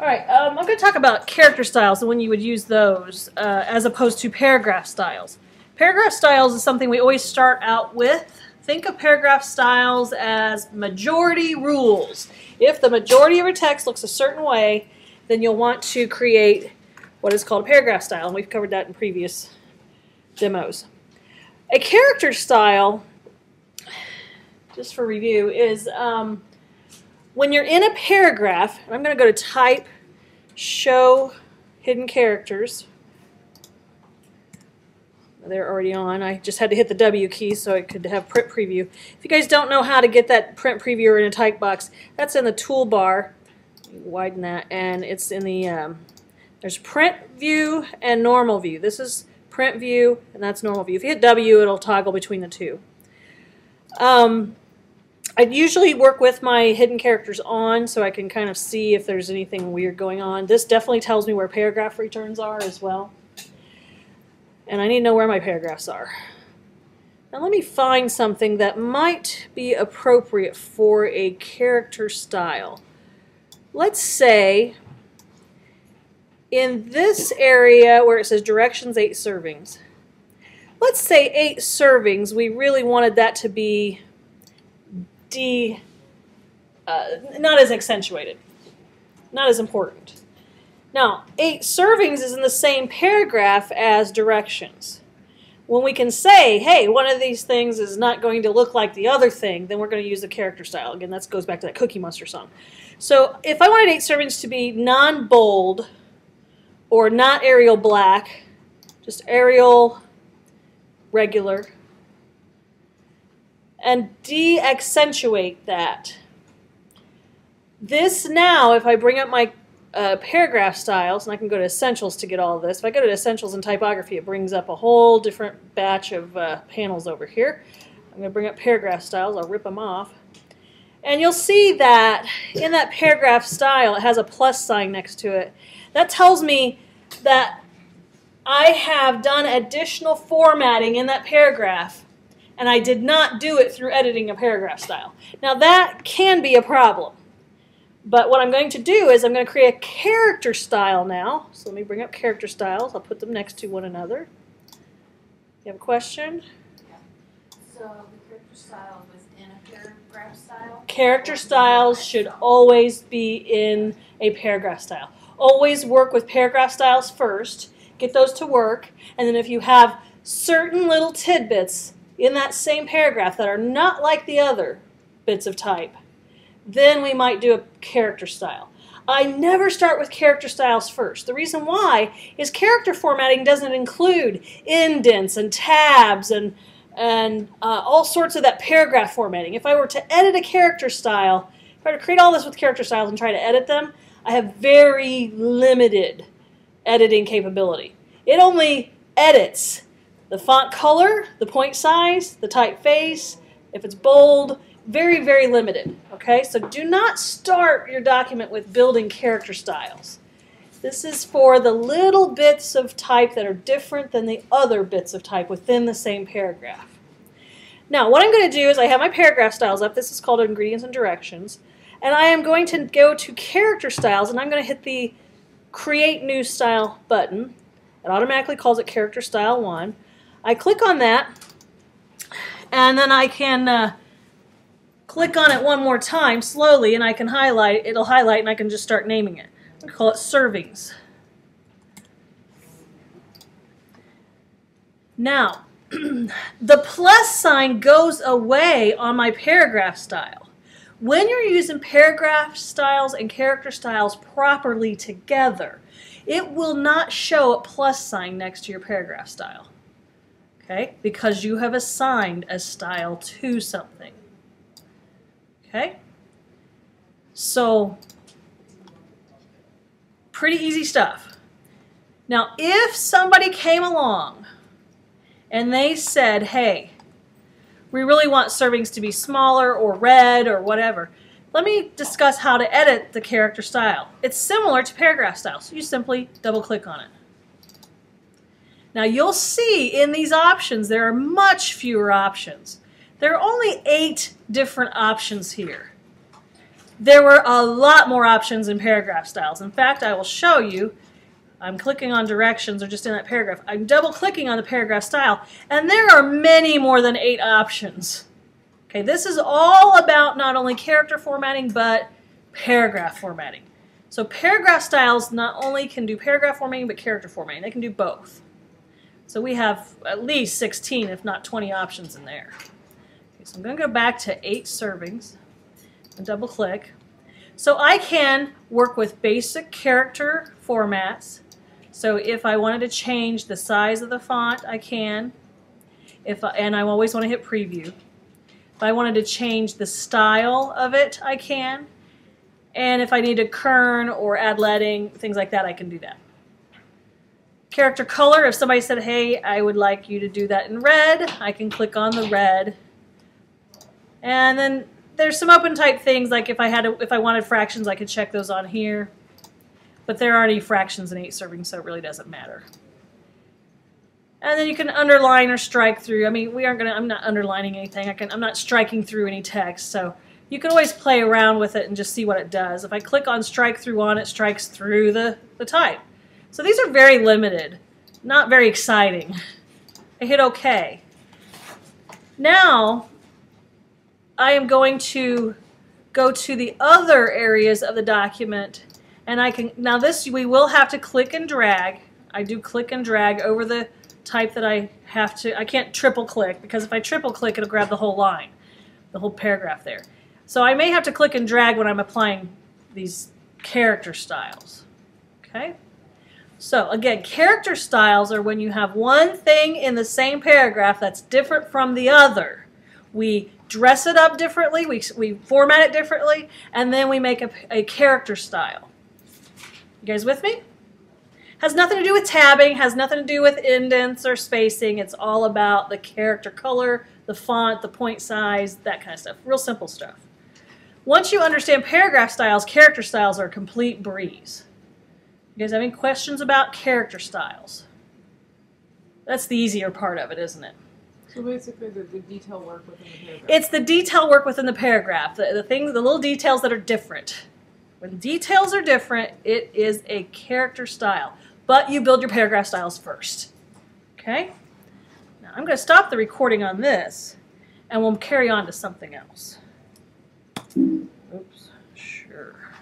All right, um, I'm going to talk about character styles and when you would use those uh, as opposed to paragraph styles. Paragraph styles is something we always start out with. Think of paragraph styles as majority rules. If the majority of your text looks a certain way, then you'll want to create what is called a paragraph style, and we've covered that in previous demos. A character style, just for review, is um, when you're in a paragraph, I'm going to go to type, show hidden characters. They're already on. I just had to hit the W key so I could have print preview. If you guys don't know how to get that print preview in a type box, that's in the toolbar. Widen that, and it's in the, um, there's print view and normal view. This is print view, and that's normal view. If you hit W, it'll toggle between the two. Um, I usually work with my hidden characters on so I can kind of see if there's anything weird going on. This definitely tells me where paragraph returns are as well. And I need to know where my paragraphs are. Now let me find something that might be appropriate for a character style. Let's say in this area where it says directions, eight servings. Let's say eight servings, we really wanted that to be de, uh, not as accentuated, not as important. Now, eight servings is in the same paragraph as directions. When we can say, hey, one of these things is not going to look like the other thing, then we're going to use the character style. Again, that goes back to that Cookie Monster song. So if I wanted eight servings to be non-bold or not Arial black, just Arial regular, and de-accentuate that. This now, if I bring up my uh, paragraph styles, and I can go to Essentials to get all of this. If I go to Essentials and Typography, it brings up a whole different batch of uh, panels over here. I'm going to bring up paragraph styles. I'll rip them off. And you'll see that in that paragraph style, it has a plus sign next to it. That tells me that I have done additional formatting in that paragraph and I did not do it through editing a paragraph style. Now that can be a problem. But what I'm going to do is I'm going to create a character style now. So let me bring up character styles. I'll put them next to one another. You have a question? Yeah. So the character style was in a paragraph style? Character styles should always be in a paragraph style. Always work with paragraph styles first. Get those to work. And then if you have certain little tidbits in that same paragraph that are not like the other bits of type, then we might do a character style. I never start with character styles first. The reason why is character formatting doesn't include indents and tabs and and uh, all sorts of that paragraph formatting. If I were to edit a character style, if I were to create all this with character styles and try to edit them, I have very limited editing capability. It only edits the font color, the point size, the typeface, if it's bold, very, very limited. Okay, so do not start your document with building character styles. This is for the little bits of type that are different than the other bits of type within the same paragraph. Now, what I'm going to do is I have my paragraph styles up. This is called ingredients and directions. And I am going to go to character styles and I'm going to hit the create new style button. It automatically calls it character style 1. I click on that and then I can uh, click on it one more time slowly and I can highlight, it'll highlight and I can just start naming it. i call it servings. Now, the plus sign goes away on my paragraph style. When you're using paragraph styles and character styles properly together, it will not show a plus sign next to your paragraph style. Okay? Because you have assigned a style to something. Okay? So, pretty easy stuff. Now, if somebody came along and they said, hey, we really want servings to be smaller or red or whatever, let me discuss how to edit the character style. It's similar to paragraph style, so you simply double click on it. Now you'll see in these options there are much fewer options. There are only eight different options here. there were a lot more options in paragraph styles. In fact, I will show you. I'm clicking on directions or just in that paragraph. I'm double clicking on the paragraph style, and there are many more than eight options. Okay, this is all about not only character formatting, but paragraph formatting. So paragraph styles not only can do paragraph formatting, but character formatting. They can do both. So we have at least 16, if not 20 options in there. Okay, so I'm going to go back to eight servings and double click. So I can work with basic character formats. So if I wanted to change the size of the font, I can. If I, and I always want to hit preview. If I wanted to change the style of it, I can. And if I need to kern or add leading, things like that, I can do that. Character color, if somebody said, hey, I would like you to do that in red, I can click on the red. And then there's some open type things, like if I had if I wanted fractions, I could check those on here. But there aren't any fractions in 8 servings, so it really doesn't matter. And then you can underline or strike through. I mean, we aren't going to, I'm not underlining anything. I can, I'm not striking through any text. So you can always play around with it and just see what it does. If I click on strike through on, it strikes through the, the type. So these are very limited, not very exciting. I hit OK. Now, I am going to go to the other areas of the document and I can, now this we will have to click and drag. I do click and drag over the type that I have to, I can't triple click because if I triple click it'll grab the whole line, the whole paragraph there. So I may have to click and drag when I'm applying these character styles. Okay? So again, character styles are when you have one thing in the same paragraph that's different from the other. We dress it up differently, we, we format it differently, and then we make a, a character style. You guys with me? Has nothing to do with tabbing, has nothing to do with indents or spacing. It's all about the character color, the font, the point size, that kind of stuff. Real simple stuff. Once you understand paragraph styles, character styles are a complete breeze. You guys have any questions about character styles? That's the easier part of it, isn't it? So basically, the, the detail work within the paragraph. It's the detail work within the paragraph, the, the things, the little details that are different. When details are different, it is a character style. But you build your paragraph styles first. Okay? Now I'm going to stop the recording on this, and we'll carry on to something else. Oops, sure.